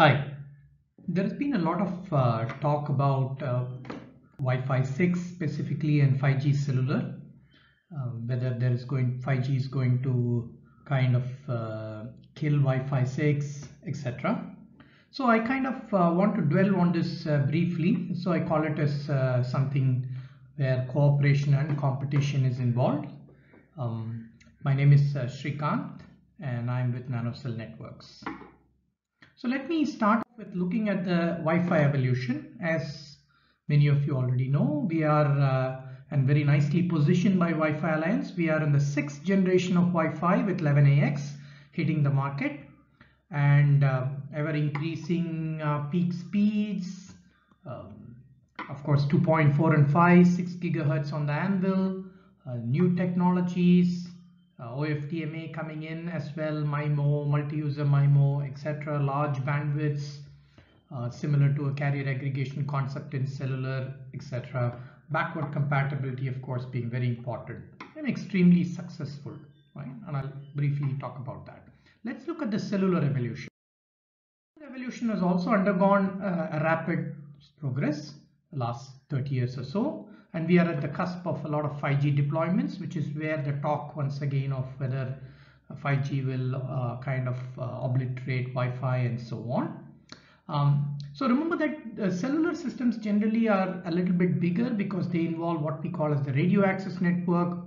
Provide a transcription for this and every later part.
Hi. There's been a lot of uh, talk about uh, Wi-Fi 6 specifically and 5G cellular, um, whether there is going 5G is going to kind of uh, kill Wi-Fi 6, etc. So I kind of uh, want to dwell on this uh, briefly. So I call it as uh, something where cooperation and competition is involved. Um, my name is uh, Srikanth and I'm with NanoCell Networks. So let me start with looking at the Wi-Fi evolution. As many of you already know, we are uh, and very nicely positioned by Wi-Fi Alliance. We are in the sixth generation of Wi-Fi with 11AX hitting the market and uh, ever increasing uh, peak speeds. Um, of course, 2.4 and 5, 6 gigahertz on the anvil, uh, new technologies, uh, OFDMA coming in as well, MIMO, multi-user MIMO, etc. Large bandwidths, uh, similar to a carrier aggregation concept in cellular, etc. Backward compatibility, of course, being very important and extremely successful, right? And I'll briefly talk about that. Let's look at the cellular evolution. Evolution has also undergone uh, a rapid progress the last 30 years or so and we are at the cusp of a lot of 5G deployments which is where the talk once again of whether 5G will uh, kind of uh, obliterate Wi-Fi and so on. Um, so remember that uh, cellular systems generally are a little bit bigger because they involve what we call as the radio access network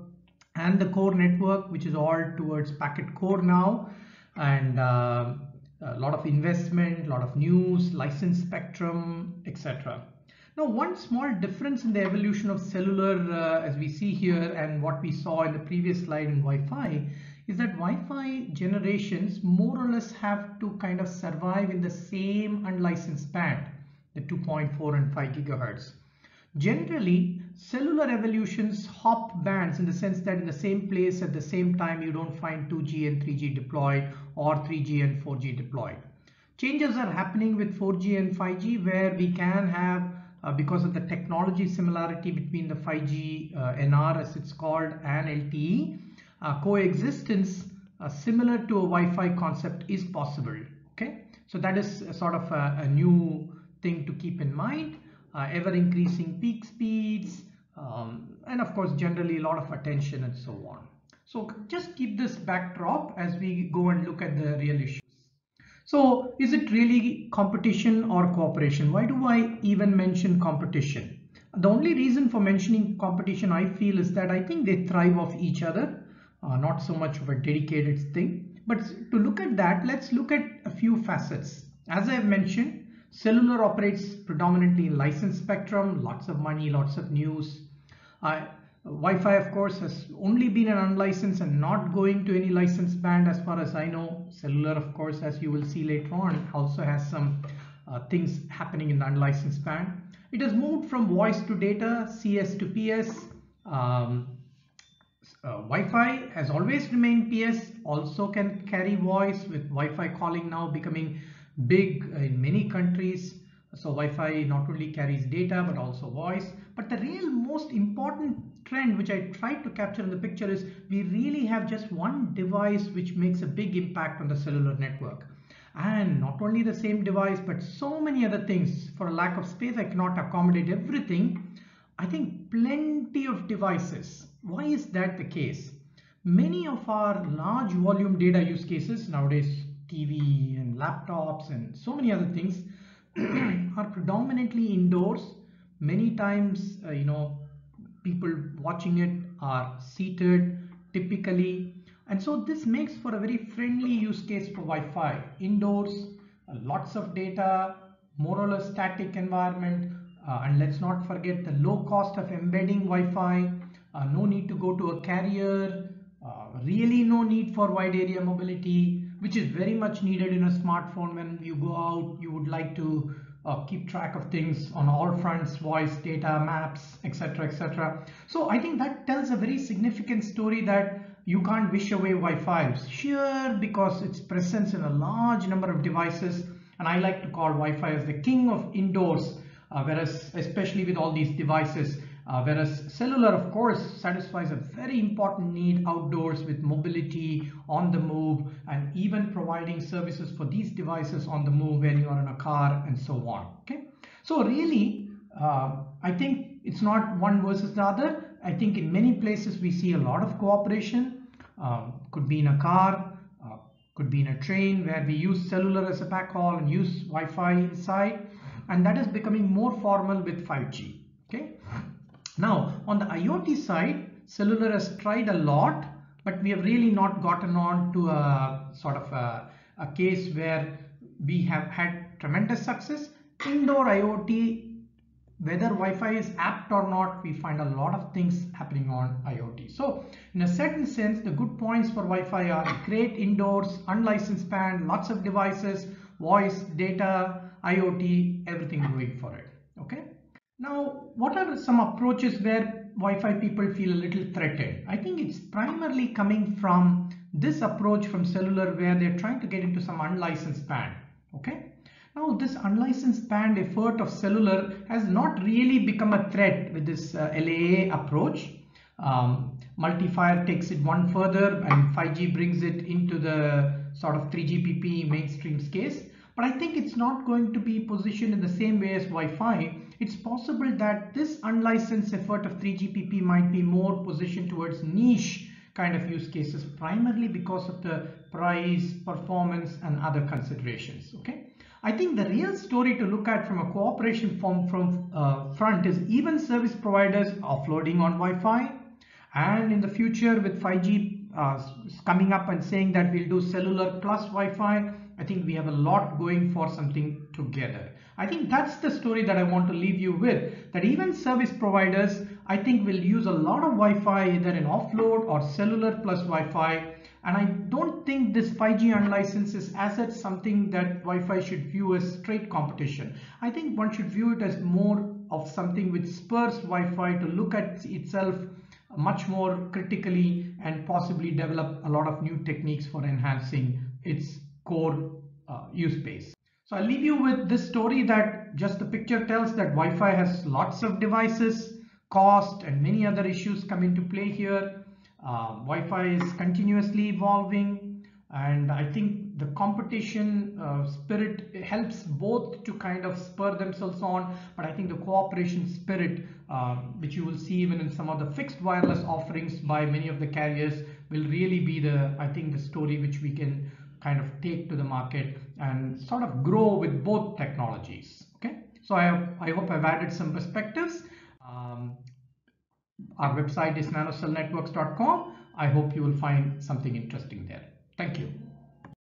and the core network which is all towards packet core now and uh, a lot of investment, a lot of news, license spectrum, etc. Now, one small difference in the evolution of cellular uh, as we see here and what we saw in the previous slide in Wi-Fi is that Wi-Fi generations more or less have to kind of survive in the same unlicensed band, the 2.4 and 5 gigahertz. Generally, cellular evolutions hop bands in the sense that in the same place at the same time you don't find 2G and 3G deployed or 3G and 4G deployed. Changes are happening with 4G and 5G where we can have uh, because of the technology similarity between the 5G uh, NR as it's called and LTE, uh, coexistence uh, similar to a Wi-Fi concept is possible. Okay, so that is sort of a, a, new thing to keep in mind. Uh, ever increasing peak speeds, um, and of course, generally a lot of attention and so on. So just keep this backdrop as we go and look at the real issues. So is it really competition or cooperation? Why do I even mention competition? The only reason for mentioning competition I feel is that I think they thrive off each other, uh, not so much of a dedicated thing. But to look at that, let's look at a few facets. As I have mentioned, cellular operates predominantly in licensed spectrum, lots of money, lots of news. Uh, Wi-Fi, of course, has only been an unlicensed and not going to any licensed band as far as I know. Cellular, of course, as you will see later on, also has some uh, things happening in the unlicensed band. It has moved from voice to data, CS to PS. Um, uh, Wi-Fi has always remained PS, also can carry voice with Wi-Fi calling now becoming big in many countries. So Wi-Fi not only carries data but also voice. But the real most important trend which I tried to capture in the picture is we really have just one device which makes a big impact on the cellular network. And not only the same device but so many other things. For a lack of space I cannot accommodate everything. I think plenty of devices. Why is that the case? Many of our large volume data use cases nowadays TV and laptops and so many other things are predominantly indoors. Many times, uh, you know, people watching it are seated typically. And so this makes for a very friendly use case for Wi-Fi. Indoors, uh, lots of data, more or less static environment. Uh, and let's not forget the low cost of embedding Wi-Fi. Uh, no need to go to a carrier. Uh, really no need for wide area mobility which is very much needed in a smartphone when you go out you would like to uh, keep track of things on all fronts voice data maps etc etc so i think that tells a very significant story that you can't wish away wi-fi. Sure because its presence in a large number of devices and i like to call wi-fi as the king of indoors uh, whereas especially with all these devices Uh, whereas cellular, of course, satisfies a very important need outdoors with mobility on the move and even providing services for these devices on the move when you are in a car and so on. Okay, so really, uh, I think it's not one versus the other. I think in many places we see a lot of cooperation. Um, could be in a car, uh, could be in a train where we use cellular as a backhaul and use Wi-Fi inside, and that is becoming more formal with 5G. Okay. Now on the IoT side, cellular has tried a lot, but we have really not gotten on to a sort of a, a case where we have had tremendous success. Indoor IoT whether Wi-Fi is apt or not, we find a lot of things happening on IoT. So in a certain sense, the good points for Wi-Fi are great indoors, unlicensed band, lots of devices, voice, data, IoT, everything going for it. Okay. Now, what are some approaches where Wi-Fi people feel a little threatened? I think it's primarily coming from this approach from cellular where they're trying to get into some unlicensed band. Okay. Now this unlicensed band effort of cellular has not really become a threat with this uh, LAA approach. Um, MulteFire takes it one further and 5G brings it into the sort of 3GPP mainstream case. But I think it's not going to be positioned in the same way as Wi-Fi. It's possible that this unlicensed effort of 3GPP might be more positioned towards niche kind of use cases primarily because of the price, performance and other considerations. Okay. I think the real story to look at from a cooperation form from uh, front is even service providers offloading on Wi-Fi and in the future with 5G uh, coming up and saying that we'll do cellular plus Wi-Fi, I think we have a lot going for something together. I think that's the story that I want to leave you with that even service providers I think will use a lot of Wi-Fi either in offload or cellular plus Wi-Fi and I don't think this 5G unlicensed is as such something that Wi-Fi should view as straight competition. I think one should view it as more of something which spurs Wi-Fi to look at itself much more critically and possibly develop a lot of new techniques for enhancing its core uh, use case. So I'll leave you with this story that just the picture tells that Wi-Fi has lots of devices, cost and many other issues come into play here uh, Wi-Fi is continuously evolving and I think the competition uh, spirit helps both to kind of spur themselves on but I think the cooperation spirit uh, which you will see even in some of the fixed wireless offerings by many of the carriers will really be the I think the story which we can kind of take to the market and sort of grow with both technologies okay so I, have, I hope I've added some perspectives um, our website is nanocellnetworks.com. I hope you will find something interesting there. Thank you.